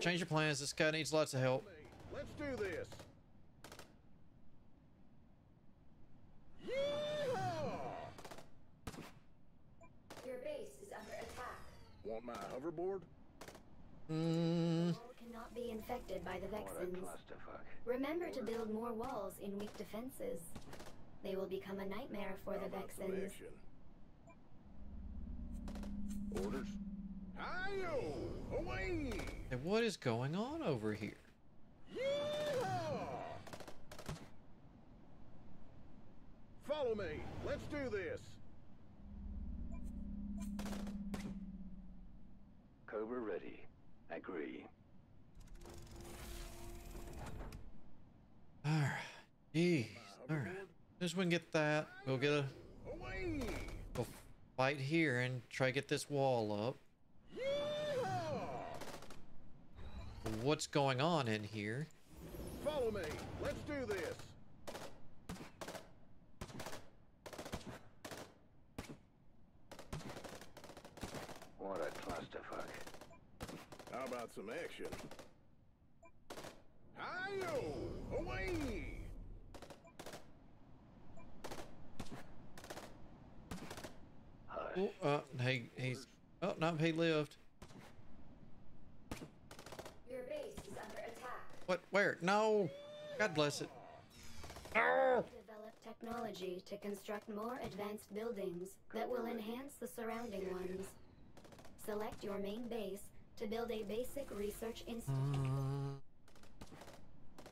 change your plans. This guy needs lots of help. Let's do this. Yeehaw! Your base is under attack. Want my hoverboard? Mm, Wall cannot be infected by the What Vexens. Remember to build more walls in weak defenses. They will become a nightmare for the How about some Vexens. Orders. Hi-yo! Away! hey, what is going on over here? Yeehaw! Follow me. Let's do this. Cobra ready. Agree. All right. Jeez. All right. As we can get that, we'll get a Away! we'll fight here and try to get this wall up. Yeehaw! What's going on in here? Follow me. Let's do this. What a clusterfuck. How about some action? Hi-yo! Away! Hush. Oh, uh, he he's oh no, he lived. Your base is under attack. What? Where? No. God bless it. Oh. Develop technology to construct more advanced buildings that will enhance the surrounding ones. Select your main base to build a basic research institute.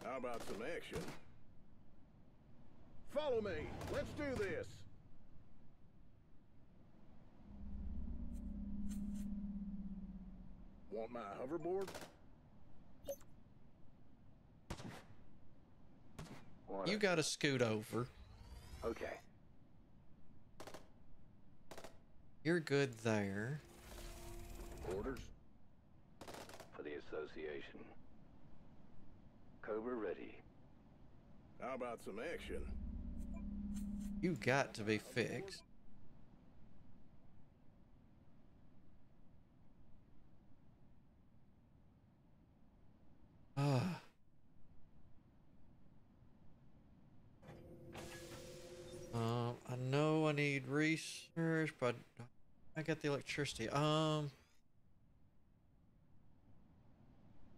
Uh, How about some action? Follow me. Let's do this. Want my hoverboard? What you a- got to scoot over. Okay. You're good there. Orders. For the association. Cobra ready. How about some action? You got to be fixed. Ah. Um, I know I need research, but I got the electricity. Um,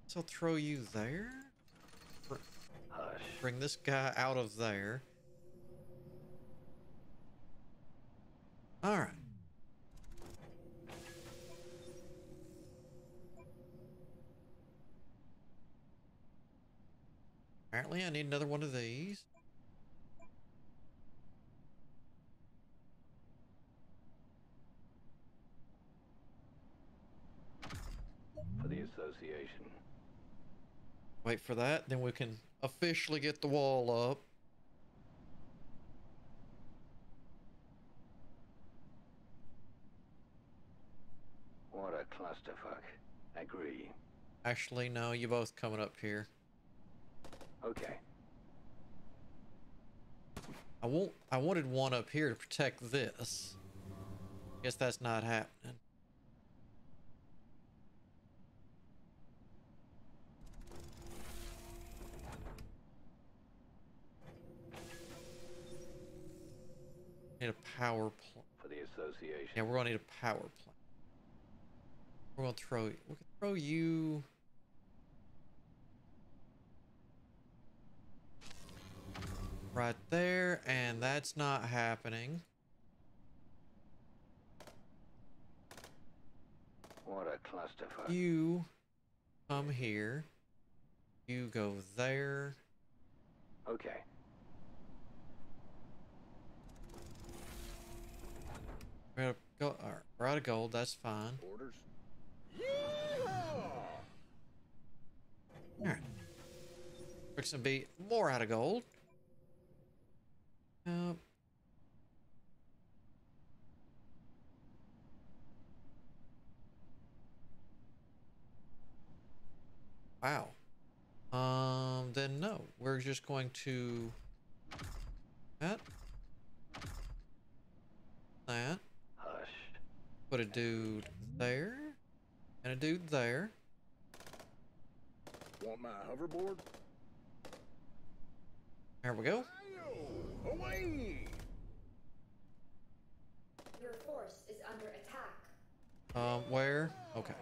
so I'll throw you there. Bring this guy out of there. All right. Apparently, I need another one of these. Association. Wait for that, then we can officially get the wall up. What a clusterfuck. Agree. Actually, no, you both coming up here. Okay. I want I wanted one up here to protect this. Guess that's not happening. Need a power plant. For the association. Yeah, we're gonna need a power plant. We're gonna throw we can throw you. Right there, and that's not happening. What a clusterfuck. You come here. You go there. Okay. We're gonna go. We're out of gold. That's fine. Orders. Yeehaw! All right. Fix to be more out of gold. Yep. Wow. Um, then no. We're just going to that. That. Hush. Put a dude there. And a dude there. Want my hoverboard? There we go. Hi-yo! Away! Your force is under attack. Um, where? Okay.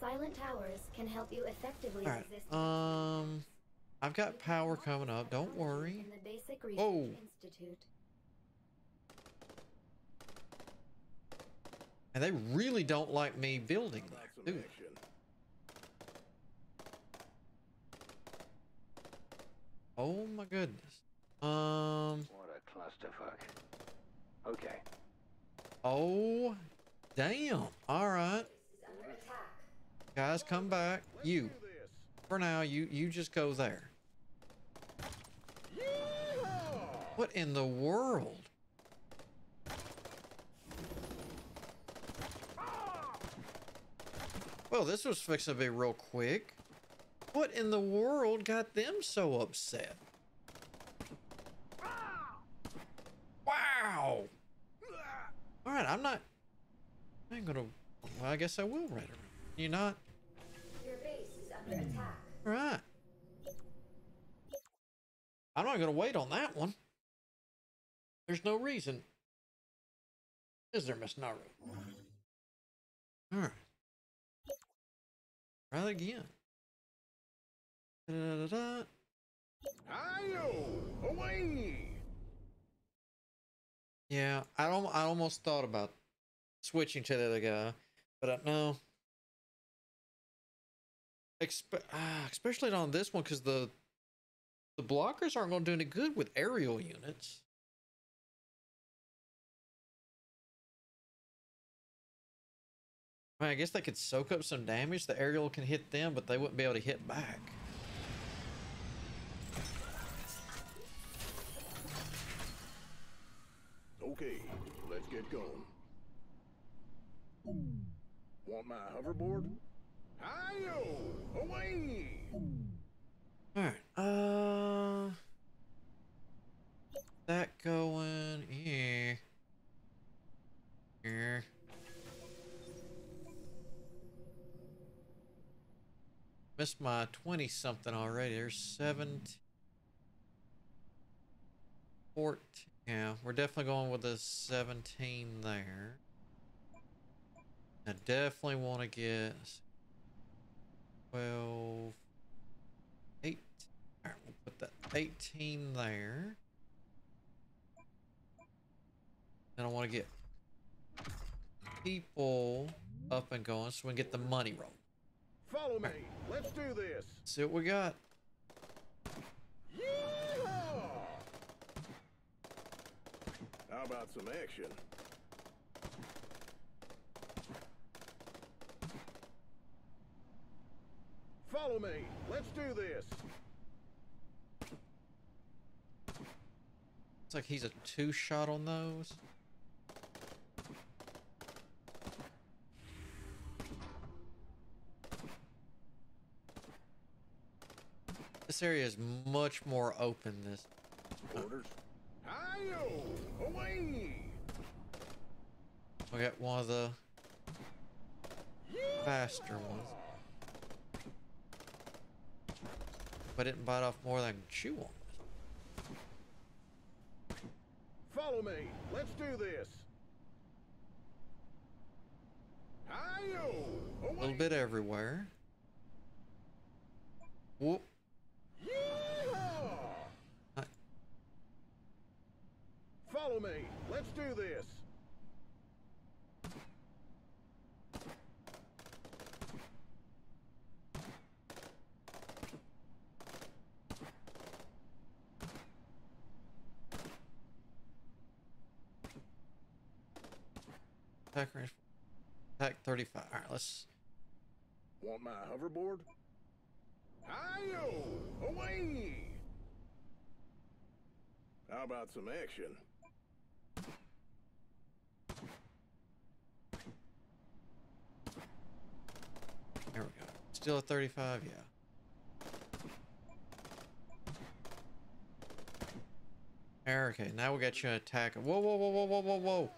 Silent towers can help you effectively All right. resist Um, I've got power coming up. Don't worry. in the Basic Research Whoa. Institute. And they really don't like me building About there, some do they? Oh my goodness. Um. What a clusterfuck. Okay. Oh, damn. All right, Is under attack. guys, come back. You, for now, you you just go there. Yeehaw! What in the world? Well, this was fixing to be real quick. What in the world got them so upset? Wow. All right, I'm not. I ain't gonna. Well, I guess I will write it. You not? Your base is under attack. All right. I'm not gonna wait on that one. There's no reason. Is there, Miss Naru? All right. Try again. Da-da-da-da. Hi-yo! Away! Yeah, I don't. I almost thought about switching to the other guy, but uh, no. Expe- ah, especially on this one because the the blockers aren't going to do any good with aerial units. I, mean, I guess they could soak up some damage. The aerial can hit them, but they wouldn't be able to hit back. Okay, let's get going. Want my hoverboard? Hi-yo! Away! All right. Uh, that going. Missed my 20 something already. There's 17. 14. Yeah, we're definitely going with a 17 there. I definitely want to get 12. 8. Alright, we'll put that 18 there. Then I want to get people up and going so we can get the money rolling. Follow me. Let's do this. See what we got. Yeehaw! How about some action? Follow me. Let's do this. Looks like he's a two shot on those. This area is much more open this Orders. Hi-yo! Away! we got one of the faster ones. If I didn't bite off more than I can chew on. Follow me. Let's do this. A little bit everywhere. Whoop. Yeehaw! Hi. Follow me. Let's do this. Attack range. Attack 35. Alright, let's. Want my hoverboard? Hi-yo! Away! How about some action? There we go. Still a 35? Yeah. Okay, now we got you an attack. Whoa, whoa, whoa, whoa, whoa, whoa, whoa.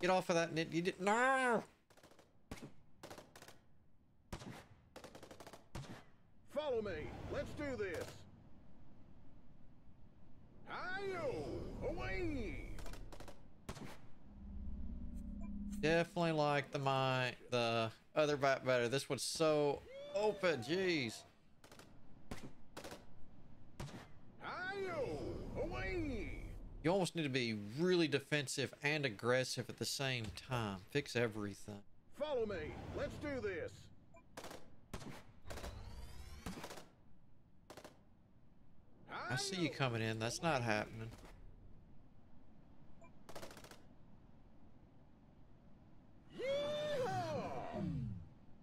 Get off of that. Nit- You did no. Follow me. Let's do this. Hi-yo! Away! Definitely like the my the other bat better. This one's so open. Jeez. Hi-yo! Away! You almost need to be really defensive and aggressive at the same time. Fix everything. Follow me. Let's do this. I see you coming in. That's not happening. Yeehaw!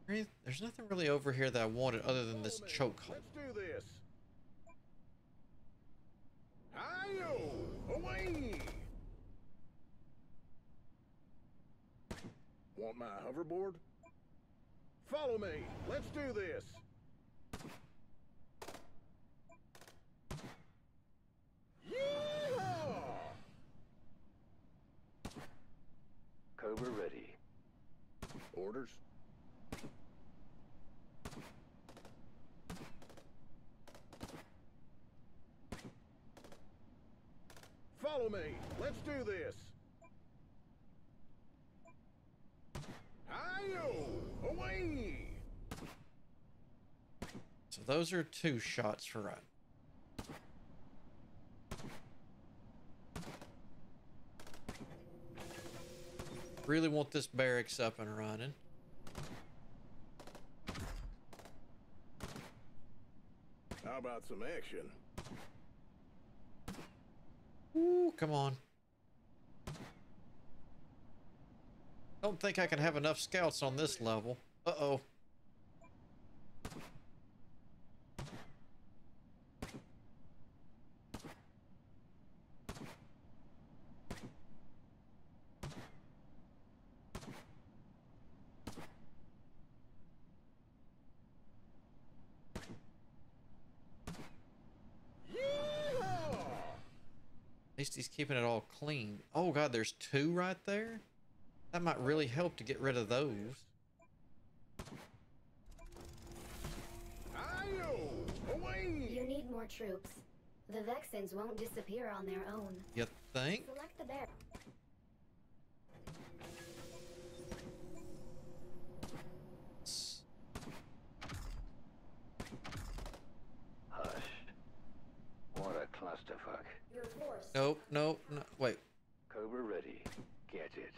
There ain't- There's nothing really over here that I wanted other than this chokehold. Let's do this. Hi-yo! Away! Want my hoverboard? Follow me. Let's do this. Yeehaw! Cobra ready. Orders. Follow me. Let's do this. Hi-yo! Away! So those are two shots for right. Really want this barracks up and running. How about some action? Ooh, come on. Don't think I can have enough scouts on this level. Uh-oh. Yeehaw! At least he's keeping it all clean. Oh god, there's two right there? That might really help to get rid of those. You need more troops. The Vexens won't disappear on their own. You think? Select the bear. Hush. What a clusterfuck. Your force. Nope, nope, no. Wait. Cobra ready. Get it.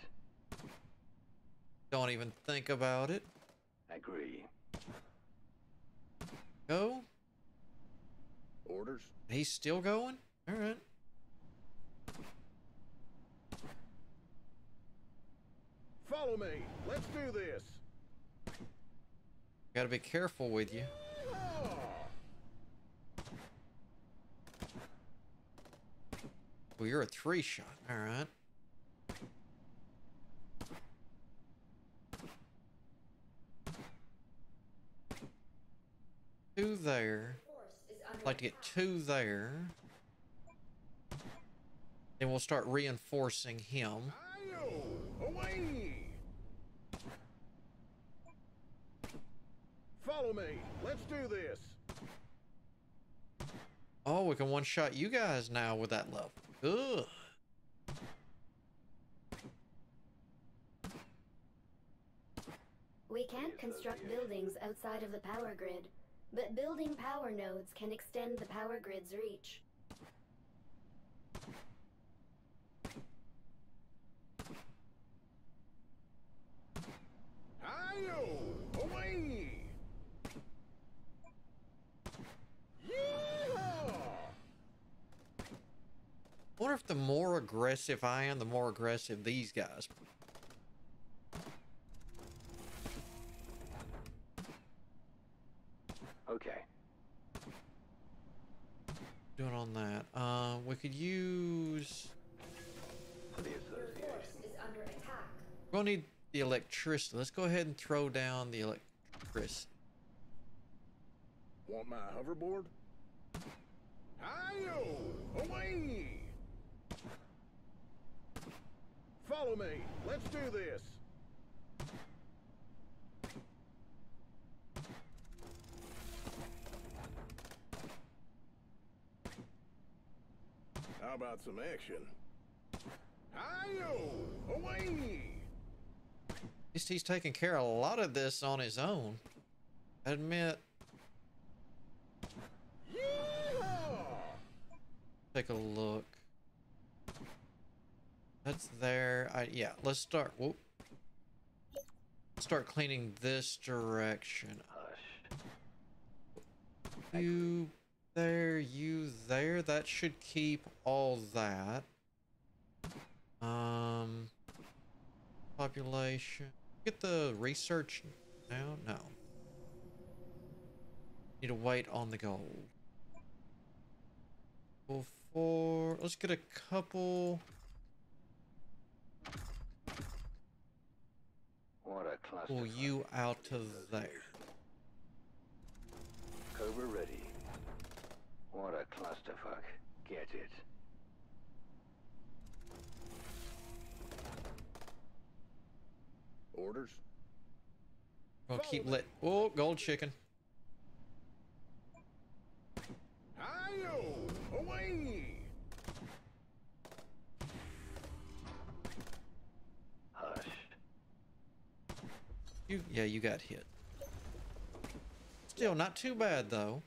Don't even think about it. Agree. Go. Orders. He's still going? Alright. Follow me. Let's do this. Gotta be careful with you. Yeehaw! Well, you're a three shot. Alright. Two there. I'd like to get two there. Then we'll start reinforcing him. Away! Follow me. Let's do this. Oh, we can one shot you guys now with that level. Good. We can't construct buildings outside of the power grid, but building power nodes can extend the power grid's reach. Hi-yo! Away! Yeehaw! I wonder if the more aggressive I am, the more aggressive these guys. Okay. Doing on that. Um, we could use. For the association. is under attack. We're gonna need the electricity. Let's go ahead and throw down the electricity. Want my hoverboard? Hi-yo! Away! Follow me. Let's do this. How about some action? Hi-yo! Away! At least he's taking care of a lot of this on his own. I admit, Yeehaw! take a look. There. I yeah, let's start. Whoop. Start cleaning this direction. You there, you there. That should keep all that. Um, population. Get the research now. No. Need to wait on the gold. Before, let's get a couple. What a cluster. Pull you out of there. Cobra ready. What a clusterfuck. Get it. Orders? We'll keep lit. Oh, gold chicken. You, yeah, you got hit. Still not too bad though.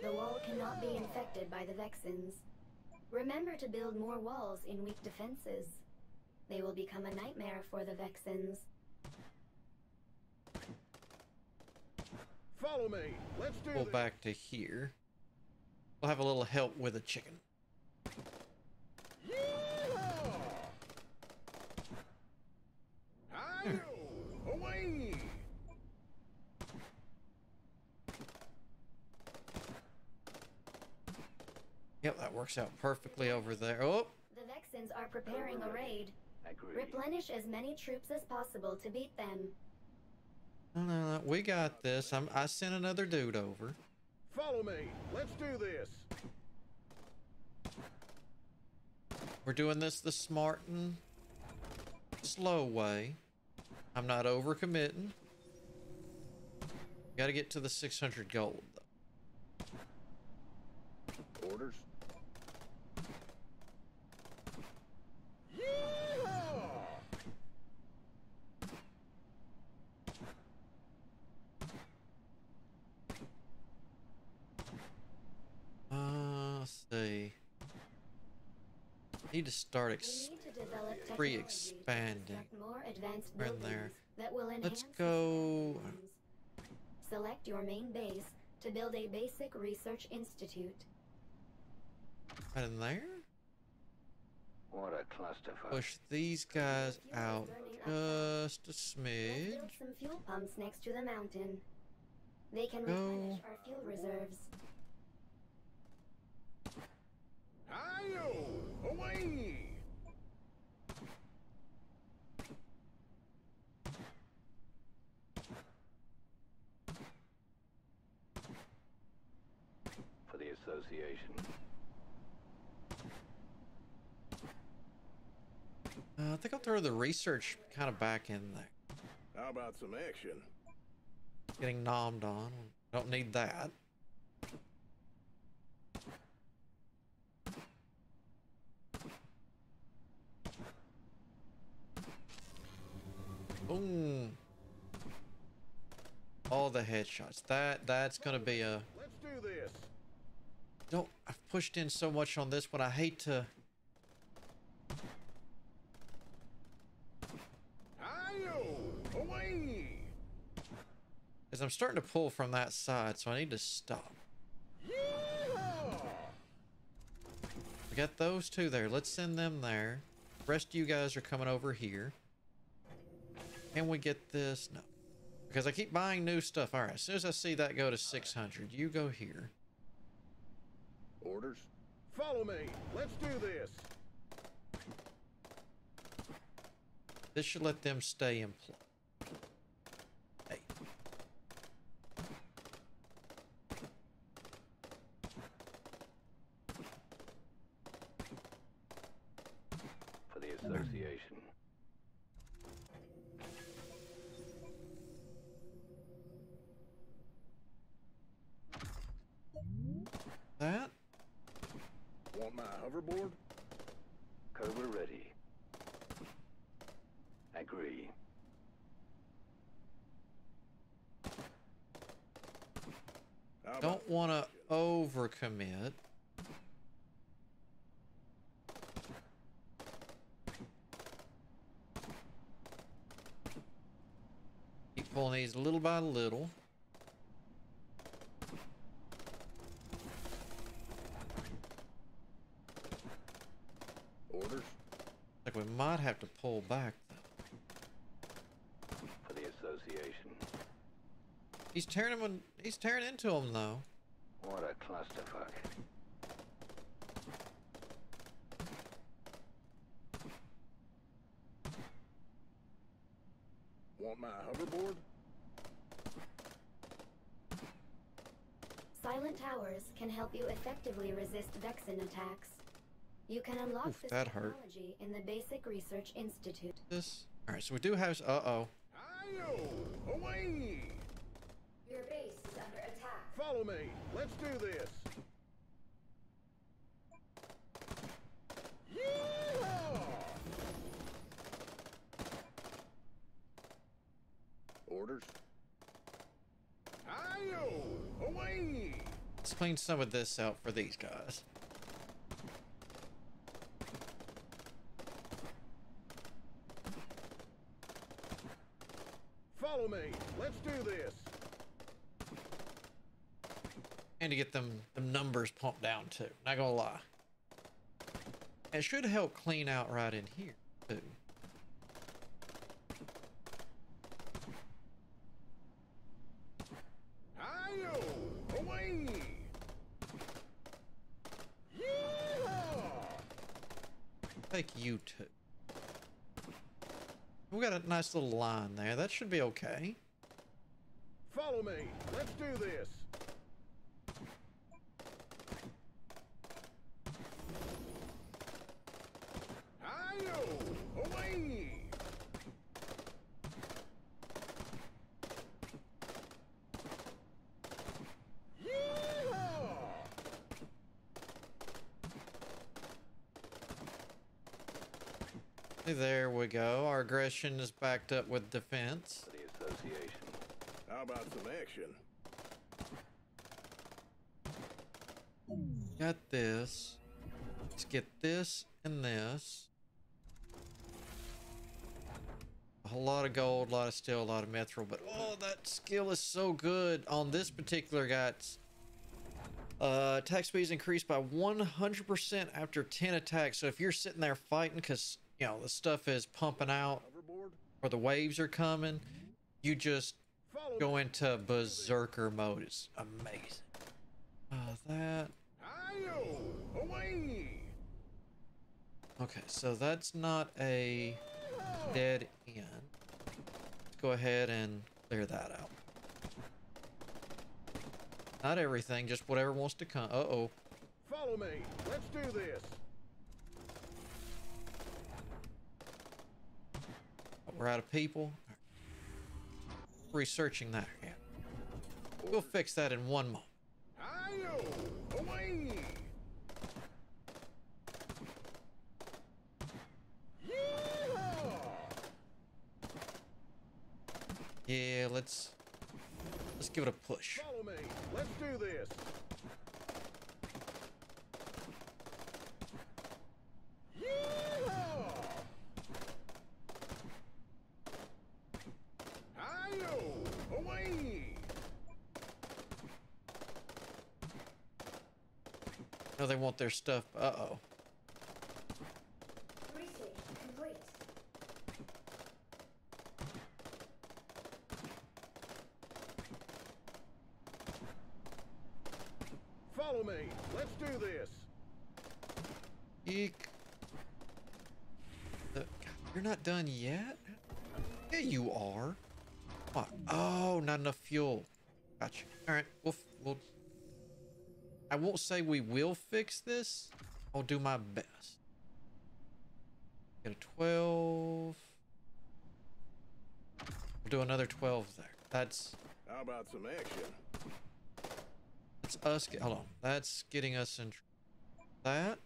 The wall cannot be infected by the Vexens. Remember to build more walls in weak defenses. They will become a nightmare for the Vexens. Follow me. Let's do Pull this. back to here. We'll have a little help with the chicken. Yeehaw! Hi-yo! Away! Yep, that works out perfectly over there. Oh, The Vexens are preparing a raid. Agree. Replenish as many troops as possible to beat them. no, no, no. We got this. I'm, I sent another dude over. Follow me. Let's do this. We're doing this the smart and slow way. I'm not overcommitting. Got to get to the 600 gold. Though. Orders? Yeehaw! Uh, let's see. Need to start We ex- need advanced Right buildings there. that will enhance Let's go- Select your main base to build a basic research institute. right in there. What a clusterfuck. Push these guys Fuel out just a Let's build smidge. some fuel pumps next to the mountain. They can Go. replenish our fuel reserves. Hi-yo! Away! For the association. Uh, I think I'll throw the research kind of back in there. How about some action? Getting nommed on. Don't need that. Boom. All the headshots. That that's gonna be a Let's do this. Don't I've pushed in so much on this but I hate to because I'm starting to pull from that side, so I need to stop. We got those two there. Let's send them there. The rest of you guys are coming over here. Can we get this? No. Because I keep buying new stuff. All right, as soon as I see that go to 600, you go here. Orders? Follow me. Let's do this. This should let them stay in place. Hey. How about Don't want to overcommit. Pulling these little by little. orders? Like we might have to pull back though. For the association. He's tearing him. He's tearing into him though. What a clusterfuck. Want my hoverboard? Silent towers can help you effectively resist Vexen attacks. You can unlock Oof, this that hurt. technology in the Basic Research Institute. This. All right, so we do have. Uh oh. Hi-yo! Away! Your base is under attack. Follow me. Let's do this. Yeehaw! Orders? Hi-yo! Away! Let's clean some of this out for these guys. Follow me. Let's do this. And to get them, them numbers pumped down too. Not gonna lie. It should help clean out right in here too. Hi-yo! Away! Yeehaw! Take you two. We got a nice little line there. That should be okay. Follow me. Let's do this. Hi-yo! Away! Yeehaw! There we go. Our aggression is backed up with defense. The association. How about some action? Got this. Let's get this and this. A lot of gold, a lot of steel, a lot of mithril, but oh, that skill is so good on this particular guy. Uh, attack speed is increased by 100% after 10 attacks. So if you're sitting there fighting because, you know, the stuff is pumping out or the waves are coming, you just go into berserker mode. It's amazing. Uh, that. Okay, so that's not a dead end. Let's go ahead and clear that out. Not everything, just whatever wants to come. Uh-oh. Follow me. Let's do this. We're out of people. Researching that. Yeah. We'll fix that in one moment. Hi-yo! Away! Yeehaw! Yeah, let's let's give it a push. Follow me. Let's do this. Yeehaw! Hi-yo! Away! No, they want their stuff. Uh-oh. Research complete. Follow me. Let's do this. Eek. The, God, you're not done yet? Yeah, you are. What? Oh, not enough fuel. Gotcha. All right, we'll f- we'll. I won't say we will fix this. I'll do my best. Get a twelve. We'll do another twelve there. That's How about some action? that's us. Get, hold on. That's getting us in. That.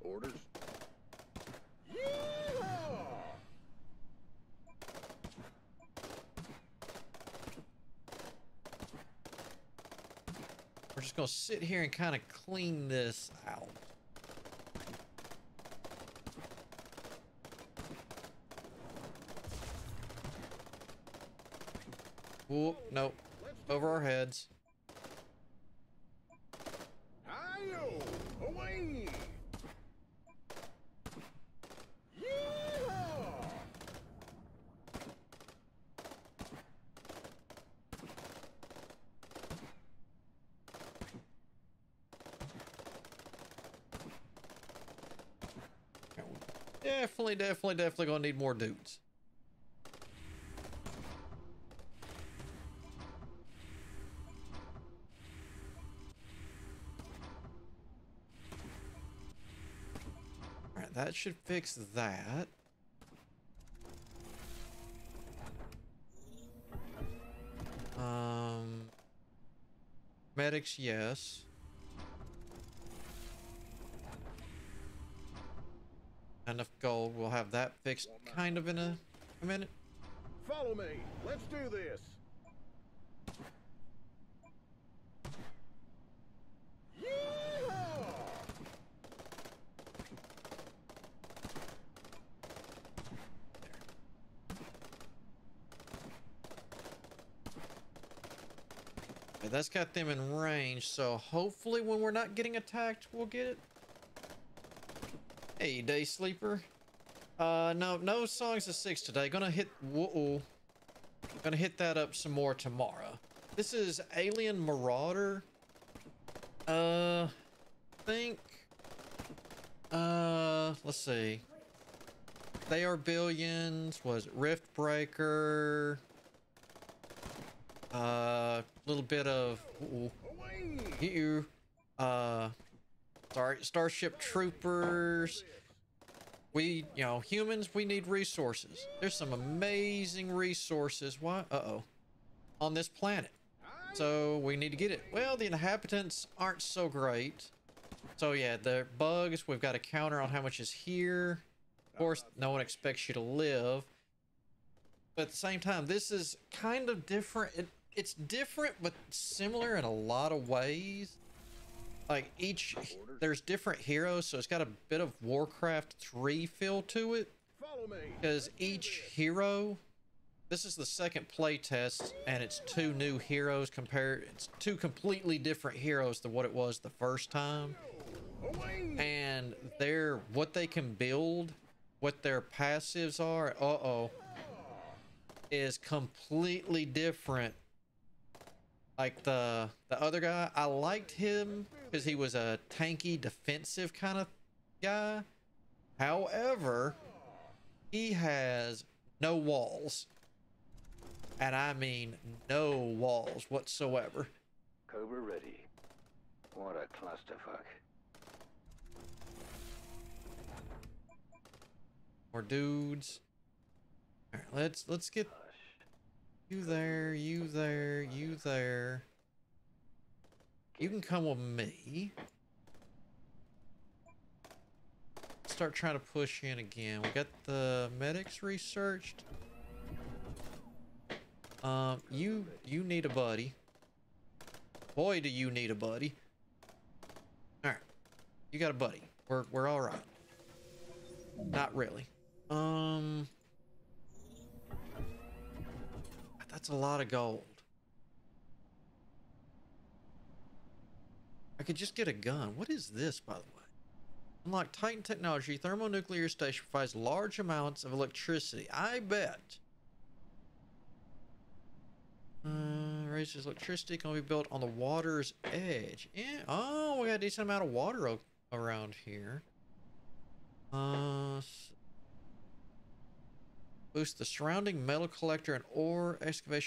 Orders? Yeehaw! Just gonna sit here and kind of clean this out. Whoop, nope. Over our heads. Hi-yo! Away! Yeehaw! Definitely, definitely, definitely gonna need more dudes. Alright, that should fix that. Um, medics, yes. Enough gold. We'll have that fixed kind of in a, a minute. Follow me. Let's do this. That's got them in range, so hopefully when we're not getting attacked, we'll get it. Hey, day sleeper. Uh, no, no songs of six today. Gonna hit, whoa, gonna hit that up some more tomorrow. This is Alien Marauder. Uh, think, uh, let's see. They are billions. Was it Rift Breaker? Uh, little bit of ooh, you. Uh, sorry, Starship Troopers. We, you know, humans, we need resources. There's some amazing resources. Why? Uh oh. On this planet. So we need to get it. Well, the inhabitants aren't so great. So yeah, the bugs, we've got a counter on how much is here. Of course, no one expects you to live. But at the same time, this is kind of different. It, it's different, but similar in a lot of ways. Like each, there's different heroes, so it's got a bit of Warcraft 3 feel to it. Because each hero, this is the second playtest, and it's two new heroes compared. It's two completely different heroes than what it was the first time, and they're what they can build, what their passives are. Uh oh, is completely different. Like the the other guy, I liked him because he was a tanky, defensive kind of guy. However, he has no walls. And I mean no walls whatsoever. Cobra ready. What a clusterfuck. More dudes. Alright, let's let's get you there, you there, you there. You can come with me. Start trying to push in again. We got the medics researched. Um, you you need a buddy. Boy, do you need a buddy. All right, you got a buddy. We're we're all right. Not really. Um, that's a lot of gold. I could just get a gun. What is this, by the way? Unlock Titan technology, thermonuclear station provides large amounts of electricity. I bet. Uh, raises electricity can be built on the water's edge. Yeah. Oh, we got a decent amount of water around here. Uh, boost the surrounding metal collector and ore excavation